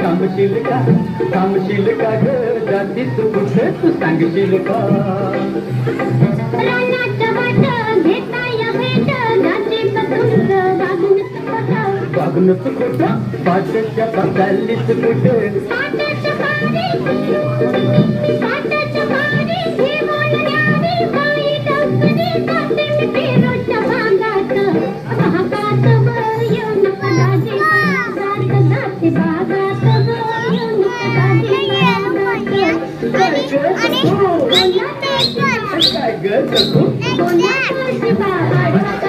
कामशील का कामशील का ग जाती तू कुठे तू सांगशील का वागणूक कुठ पाटच्या पातालीच कुठ बाबा Good. Good. Next good.